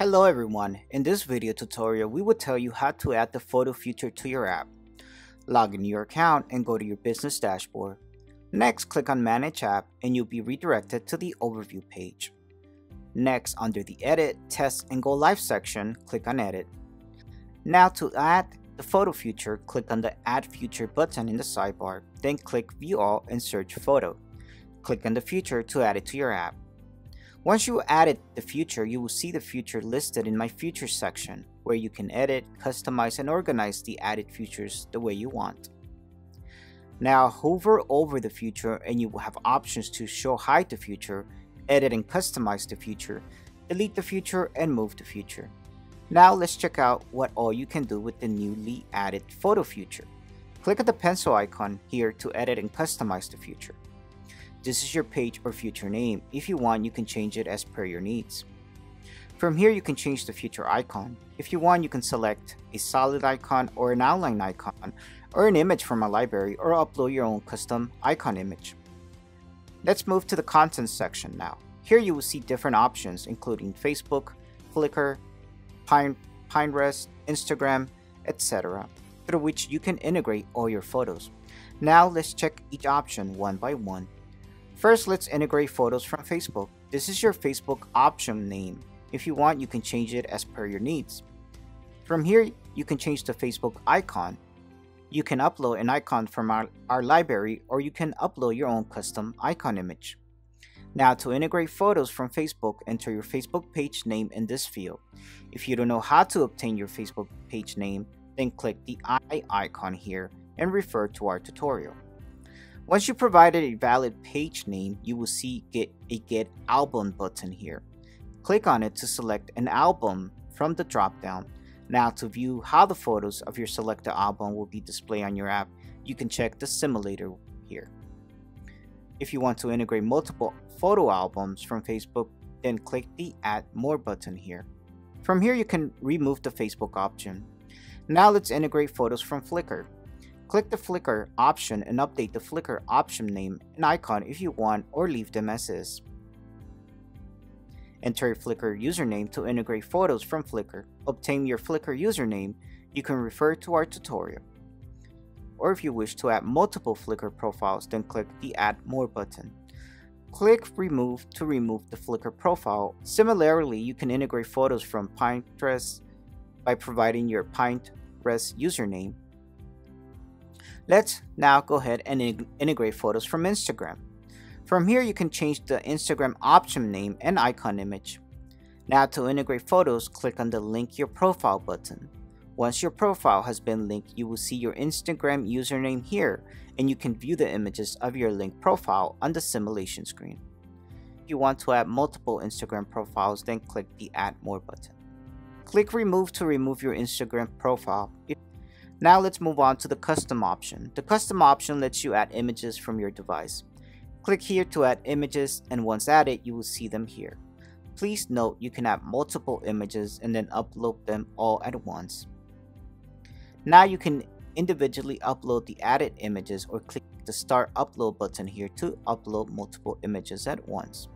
Hello everyone, in this video tutorial we will tell you how to add the photo feature to your app. Log into your account and go to your business dashboard. Next click on manage app and you'll be redirected to the overview page. Next under the edit, test and go live section click on edit. Now to add the photo feature click on the add feature button in the sidebar then click view all and search photo. Click on the feature to add it to your app. Once you added the future, you will see the future listed in my future section, where you can edit, customize, and organize the added features the way you want. Now hover over the future and you will have options to show hide the future, edit and customize the future, delete the future, and move the future. Now let's check out what all you can do with the newly added photo future. Click on the pencil icon here to edit and customize the feature. This is your page or future name. If you want, you can change it as per your needs. From here, you can change the future icon. If you want, you can select a solid icon or an outline icon or an image from a library or upload your own custom icon image. Let's move to the content section now. Here you will see different options including Facebook, Flickr, Pine, Pinterest, Instagram, etc. through which you can integrate all your photos. Now let's check each option one by one First, let's integrate photos from Facebook. This is your Facebook option name. If you want, you can change it as per your needs. From here, you can change the Facebook icon. You can upload an icon from our, our library or you can upload your own custom icon image. Now to integrate photos from Facebook, enter your Facebook page name in this field. If you don't know how to obtain your Facebook page name, then click the I icon here and refer to our tutorial. Once you provided a valid page name, you will see get a Get Album button here. Click on it to select an album from the dropdown. Now to view how the photos of your selected album will be displayed on your app, you can check the simulator here. If you want to integrate multiple photo albums from Facebook, then click the Add More button here. From here, you can remove the Facebook option. Now let's integrate photos from Flickr. Click the Flickr option and update the Flickr option name and icon if you want or leave them as is. Enter your Flickr username to integrate photos from Flickr. Obtain your Flickr username, you can refer to our tutorial. Or if you wish to add multiple Flickr profiles, then click the Add More button. Click Remove to remove the Flickr profile. Similarly, you can integrate photos from Pinterest by providing your Pinterest username Let's now go ahead and integrate photos from Instagram. From here, you can change the Instagram option name and icon image. Now to integrate photos, click on the link your profile button. Once your profile has been linked, you will see your Instagram username here and you can view the images of your linked profile on the simulation screen. If you want to add multiple Instagram profiles, then click the Add More button. Click Remove to remove your Instagram profile. Now let's move on to the custom option. The custom option lets you add images from your device. Click here to add images and once added you will see them here. Please note you can add multiple images and then upload them all at once. Now you can individually upload the added images or click the start upload button here to upload multiple images at once.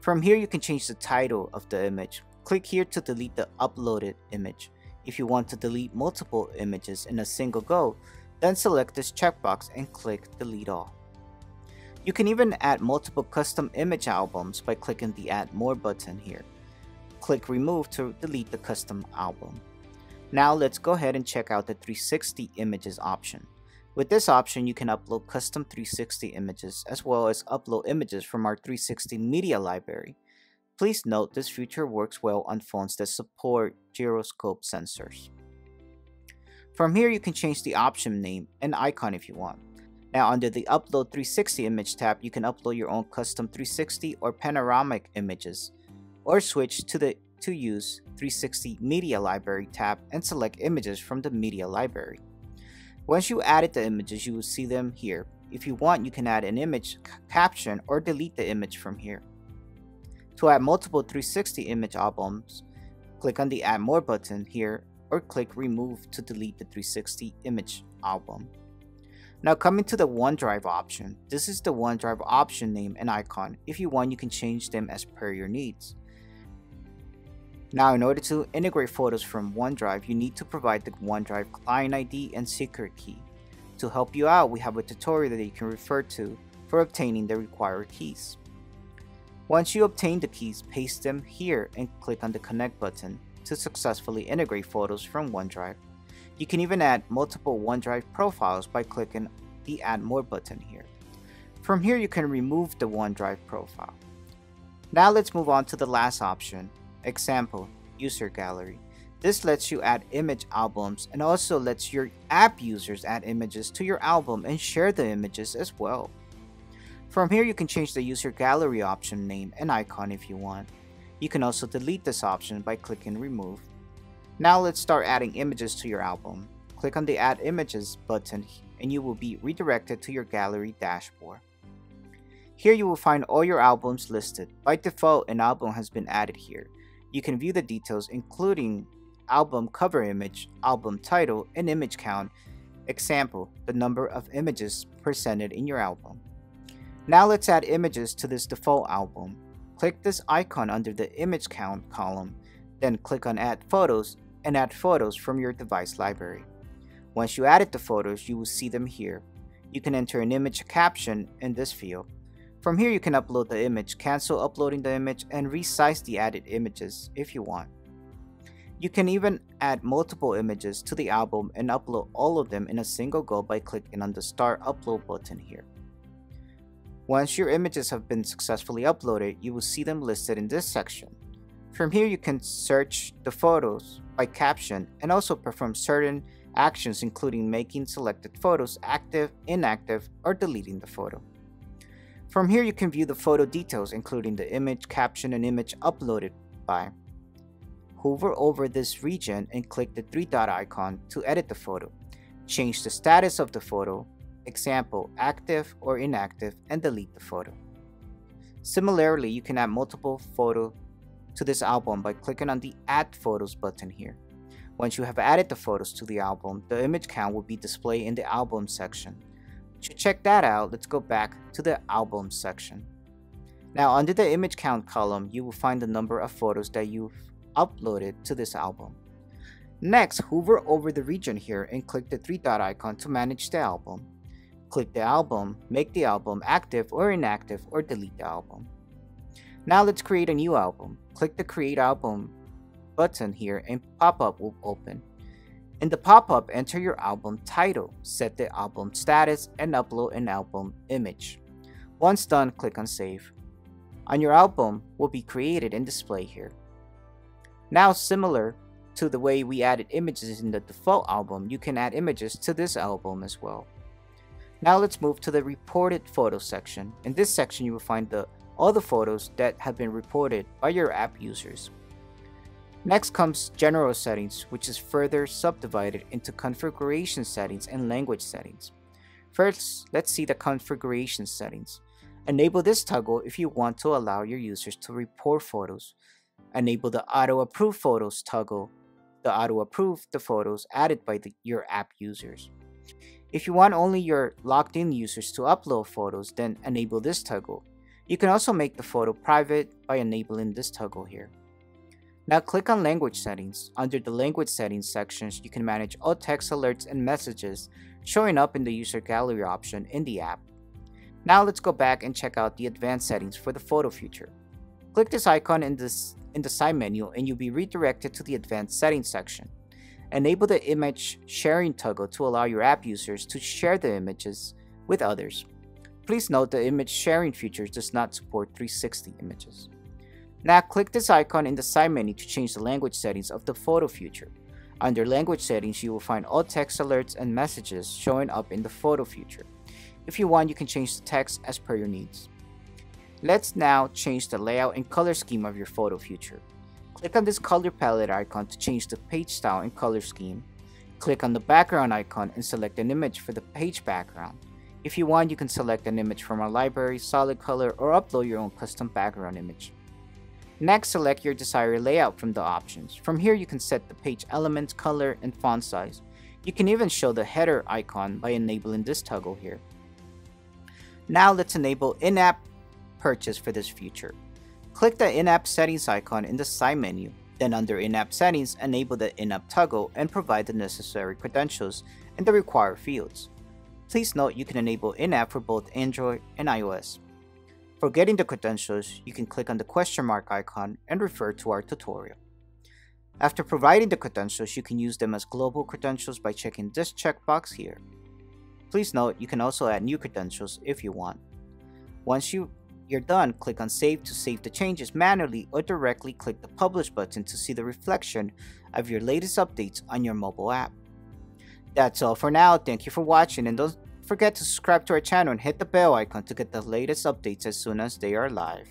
From here you can change the title of the image. Click here to delete the uploaded image. If you want to delete multiple images in a single go, then select this checkbox and click delete all. You can even add multiple custom image albums by clicking the add more button here. Click remove to delete the custom album. Now let's go ahead and check out the 360 images option. With this option, you can upload custom 360 images as well as upload images from our 360 media library. Please note this feature works well on phones that support gyroscope sensors. From here you can change the option name and icon if you want. Now under the Upload 360 image tab, you can upload your own custom 360 or panoramic images, or switch to the to use 360 Media Library tab and select images from the Media Library. Once you added the images, you will see them here. If you want, you can add an image caption or delete the image from here. To add multiple 360 image albums, click on the Add More button here or click Remove to delete the 360 image album. Now coming to the OneDrive option, this is the OneDrive option name and icon. If you want, you can change them as per your needs. Now in order to integrate photos from OneDrive, you need to provide the OneDrive client ID and secret key. To help you out, we have a tutorial that you can refer to for obtaining the required keys. Once you obtain the keys, paste them here and click on the connect button to successfully integrate photos from OneDrive. You can even add multiple OneDrive profiles by clicking the add more button here. From here you can remove the OneDrive profile. Now let's move on to the last option, example, user gallery. This lets you add image albums and also lets your app users add images to your album and share the images as well. From here you can change the user gallery option name and icon if you want. You can also delete this option by clicking remove. Now let's start adding images to your album. Click on the add images button and you will be redirected to your gallery dashboard. Here you will find all your albums listed. By default, an album has been added here. You can view the details including album cover image, album title, and image count. Example, the number of images presented in your album. Now let's add images to this default album. Click this icon under the image count column, then click on add photos and add photos from your device library. Once you added the photos, you will see them here. You can enter an image caption in this field. From here you can upload the image, cancel uploading the image, and resize the added images if you want. You can even add multiple images to the album and upload all of them in a single go by clicking on the Start Upload button here. Once your images have been successfully uploaded, you will see them listed in this section. From here you can search the photos by caption and also perform certain actions including making selected photos active, inactive, or deleting the photo. From here you can view the photo details including the image, caption, and image uploaded by. Hover over this region and click the three dot icon to edit the photo. Change the status of the photo, example active or inactive, and delete the photo. Similarly, you can add multiple photos to this album by clicking on the Add Photos button here. Once you have added the photos to the album, the image count will be displayed in the album section. To check that out, let's go back to the album section. Now under the image count column, you will find the number of photos that you've uploaded to this album. Next, hover over the region here and click the three dot icon to manage the album. Click the album, make the album active or inactive, or delete the album. Now let's create a new album. Click the create album button here and pop-up will open. In the pop-up, enter your album title, set the album status, and upload an album image. Once done, click on Save. On your album will be created and displayed here. Now similar to the way we added images in the default album, you can add images to this album as well. Now let's move to the reported photos section. In this section you will find the all the photos that have been reported by your app users. Next comes general settings, which is further subdivided into configuration settings and language settings. First, let's see the configuration settings. Enable this toggle if you want to allow your users to report photos. Enable the auto approve photos toggle to auto approve the photos added by the, your app users. If you want only your logged in users to upload photos, then enable this toggle. You can also make the photo private by enabling this toggle here. Now click on Language Settings. Under the Language Settings sections, you can manage all text alerts and messages showing up in the User Gallery option in the app. Now let's go back and check out the advanced settings for the photo feature. Click this icon in, this, in the side menu and you'll be redirected to the advanced settings section. Enable the image sharing toggle to allow your app users to share the images with others. Please note the image sharing feature does not support 360 images. Now click this icon in the side menu to change the language settings of the photo feature. Under language settings, you will find all text alerts and messages showing up in the photo feature. If you want, you can change the text as per your needs. Let's now change the layout and color scheme of your photo feature. Click on this color palette icon to change the page style and color scheme. Click on the background icon and select an image for the page background. If you want, you can select an image from our library, solid color, or upload your own custom background image. Next, select your desired layout from the options. From here, you can set the page elements, color, and font size. You can even show the header icon by enabling this toggle here. Now let's enable in-app purchase for this feature. Click the in-app settings icon in the side menu. Then under in-app settings, enable the in-app toggle and provide the necessary credentials in the required fields. Please note you can enable in-app for both Android and iOS. For getting the credentials, you can click on the question mark icon and refer to our tutorial. After providing the credentials, you can use them as global credentials by checking this checkbox here. Please note you can also add new credentials if you want. Once you, you're done, click on Save to save the changes manually or directly click the Publish button to see the reflection of your latest updates on your mobile app. That's all for now, thank you for watching and don't forget to subscribe to our channel and hit the bell icon to get the latest updates as soon as they are live.